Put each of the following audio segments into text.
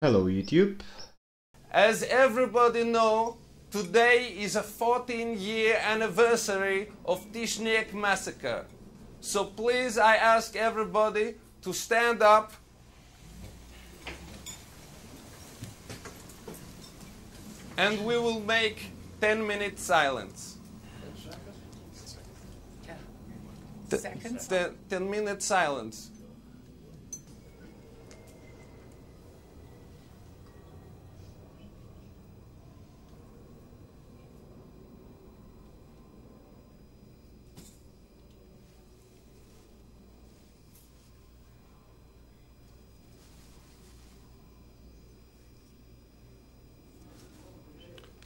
Hello YouTube. As everybody know, today is a 14 year anniversary of Tishniek massacre. So please I ask everybody to stand up and we will make 10 minute silence. Seconds? 10, 10 minute silence.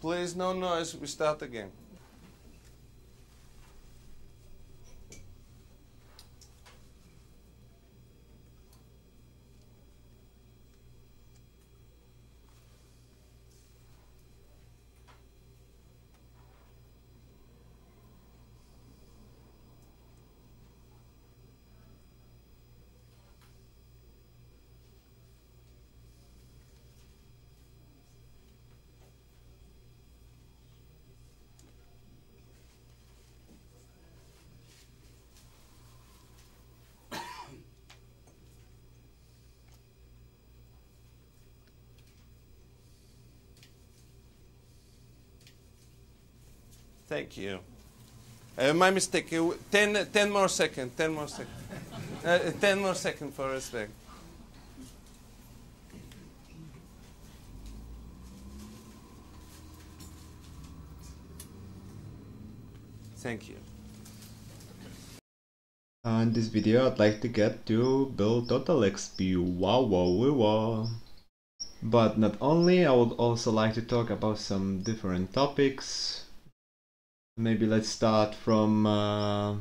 Please, no noise. We start again. Thank you. Uh, my mistake. Uh, 10, 10 more seconds. 10 more seconds. Uh, 10 more seconds for respect. Thank you. Uh, in this video I'd like to get to build total XP. Wow wow wow wow. But not only, I would also like to talk about some different topics. Maybe let's start from uh,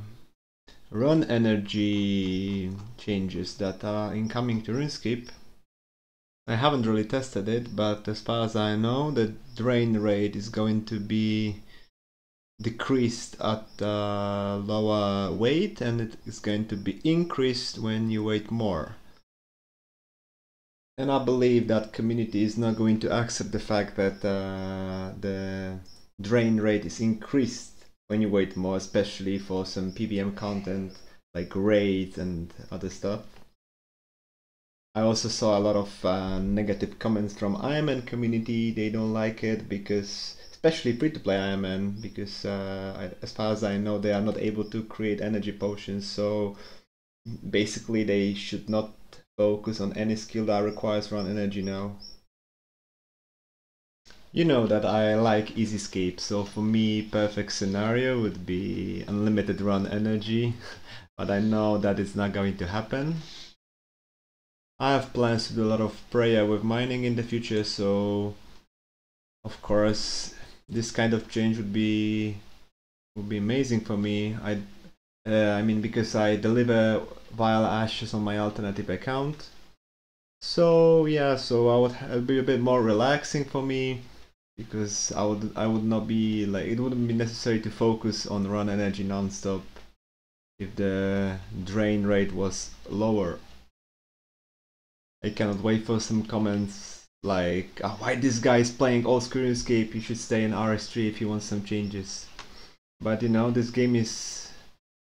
run energy changes that are incoming to RuneScape. I haven't really tested it, but as far as I know, the drain rate is going to be decreased at uh, lower weight and it is going to be increased when you weight more. And I believe that community is not going to accept the fact that uh, the drain rate is increased when you wait more, especially for some PVM content like raids and other stuff. I also saw a lot of uh, negative comments from Ironman community. They don't like it because, especially free-to-play Ironman, because uh, as far as I know, they are not able to create energy potions. So basically, they should not focus on any skill that requires run energy now. You know that I like easy escape, so for me perfect scenario would be unlimited run energy, but I know that it's not going to happen. I have plans to do a lot of prayer with mining in the future, so of course this kind of change would be would be amazing for me. I uh, I mean because I deliver vile ashes on my alternative account. So yeah, so I would be a bit more relaxing for me because I would I would not be like it wouldn't be necessary to focus on run energy non-stop if the drain rate was lower. I cannot wait for some comments like oh, why this guy is playing school escape you should stay in RS3 if you want some changes. But you know this game is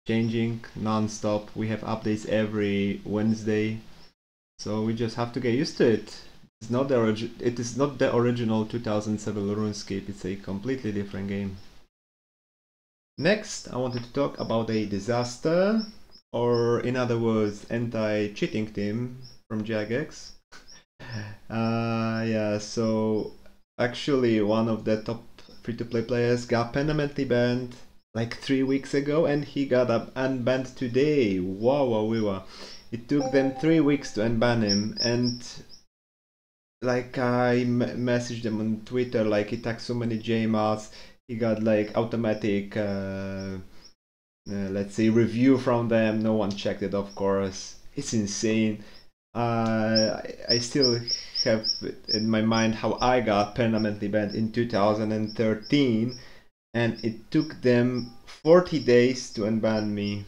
changing non-stop. We have updates every Wednesday. So we just have to get used to it. It's not the origi- it is not the original 2007 RuneScape, it's a completely different game. Next, I wanted to talk about a disaster, or in other words, anti-cheating team from Jagex. Uh, yeah, so actually one of the top free-to-play players got permanently banned like three weeks ago and he got up unbanned today. Wow, wow, wow. It took them three weeks to unban him and like I messaged them on Twitter, like he tagged so many JMods, he got like automatic, uh, uh, let's say, review from them. No one checked it, of course. It's insane. Uh, I, I still have in my mind how I got permanently banned in 2013, and it took them 40 days to unban me.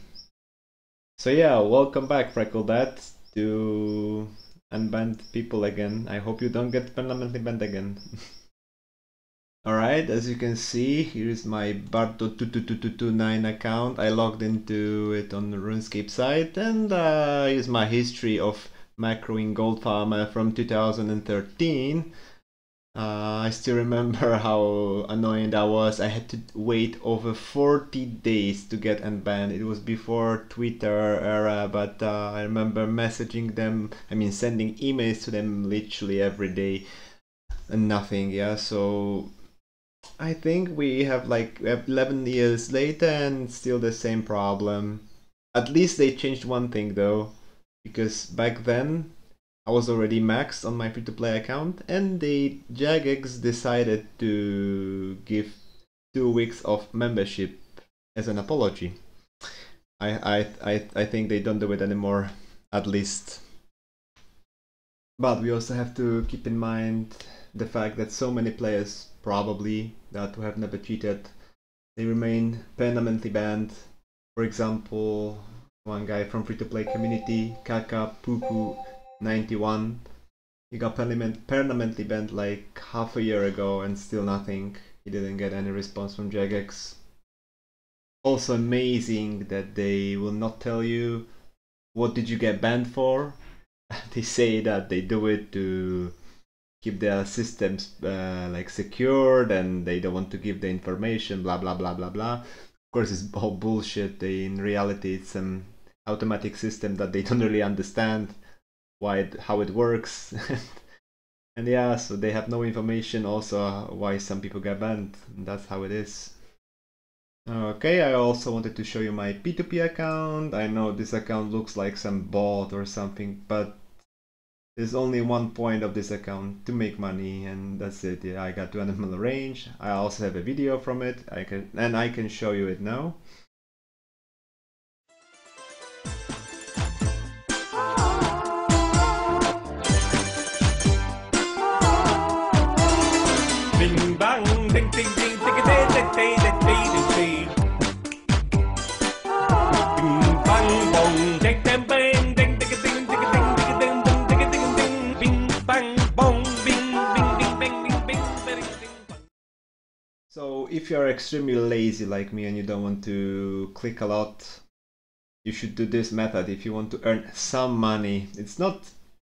So yeah, welcome back, Freckledat, to unbanned people again. I hope you don't get permanently banned again. Alright, as you can see, here is my Barto22229 account. I logged into it on the RuneScape site and uh, here's my history of macroing gold farmer from 2013. Uh, I still remember how annoying that was. I had to wait over 40 days to get unbanned. It was before Twitter era, but uh, I remember messaging them, I mean sending emails to them literally every day and nothing, yeah, so I think we have like 11 years later and still the same problem. At least they changed one thing though, because back then I was already maxed on my free-to-play account and the Jagex decided to give two weeks of membership as an apology. I, I, I, I think they don't do it anymore, at least. But we also have to keep in mind the fact that so many players probably that have never cheated they remain permanently banned for example one guy from free to play community kaka pupu 91 he got permanently banned like half a year ago and still nothing. He didn't get any response from jagex. Also amazing that they will not tell you what did you get banned for? They say that they do it to keep their systems uh, like secured and they don't want to give the information blah blah blah blah blah. Of course it's all bullshit. They, in reality it's an automatic system that they don't really understand why it, how it works. And yeah so they have no information also uh, why some people get banned. That's how it is. Okay i also wanted to show you my p2p account. I know this account looks like some bot or something but there's only one point of this account to make money and that's it. Yeah i got 200 mil range. I also have a video from it. I can and i can show you it now if you're extremely lazy like me and you don't want to click a lot, you should do this method if you want to earn some money. It's not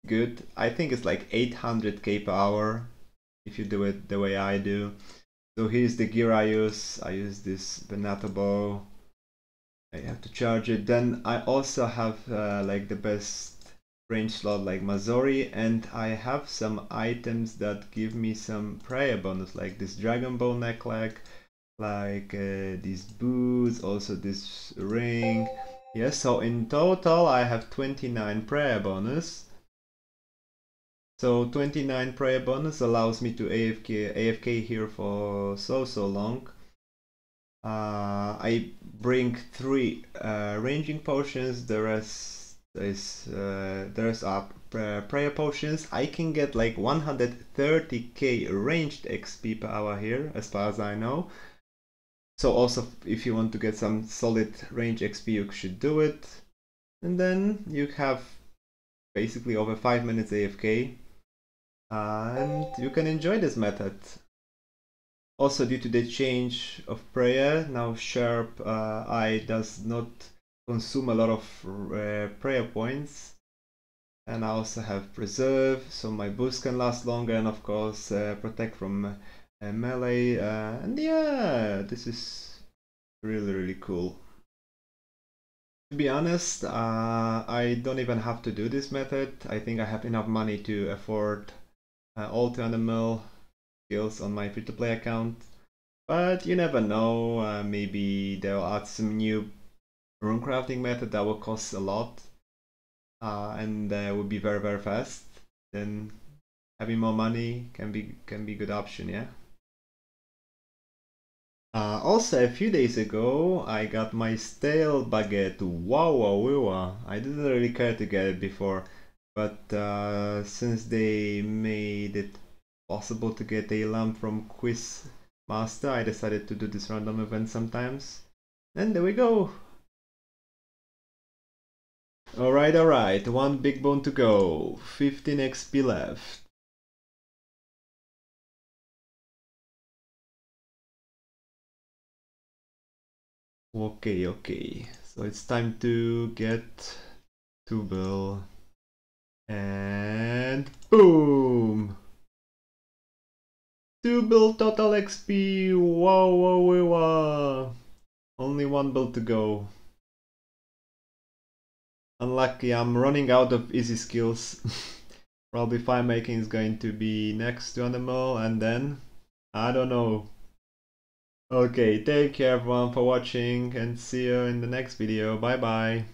good. I think it's like 800k per hour if you do it the way I do. So here's the gear I use. I use this Venator bow. I have to charge it. Then I also have uh, like the best range slot like Masori and I have some items that give me some prayer bonus like this Dragonbone necklace, like uh, these boots, also this ring. Yes, so in total I have 29 prayer bonus so 29 prayer bonus allows me to AFK, AFK here for so so long. Uh, I bring three uh, ranging potions, the rest is uh, the rest are prayer potions. I can get like 130k ranged XP per hour here, as far as I know. So also, if you want to get some solid range XP, you should do it. And then you have basically over 5 minutes AFK and you can enjoy this method. Also due to the change of prayer, now Sharp uh, Eye does not consume a lot of uh, prayer points. And I also have Preserve, so my boost can last longer and of course uh, Protect from uh, melee. Uh, and yeah, this is really really cool. To be honest, uh, I don't even have to do this method. I think I have enough money to afford uh, all 200 mil skills on my free to play account. But you never know, uh, maybe they'll add some new rune crafting method that will cost a lot uh, and uh, will be very very fast. Then having more money can be can be good option, yeah. Uh, also, a few days ago, I got my stale baguette. Wow, wow, wow! I didn't really care to get it before but uh, since they made it possible to get a lamp from Quiz Master, I decided to do this random event sometimes. And there we go! Alright, alright, one big bone to go. 15 XP left. Okay, okay. So it's time to get Tubal. And boom! Tubal total XP! Wow, wow, wow, wow! Only one build to go. Unlucky, I'm running out of easy skills. Probably fire making is going to be next to animal and then I don't know. Okay, take care everyone for watching and see you in the next video. Bye bye.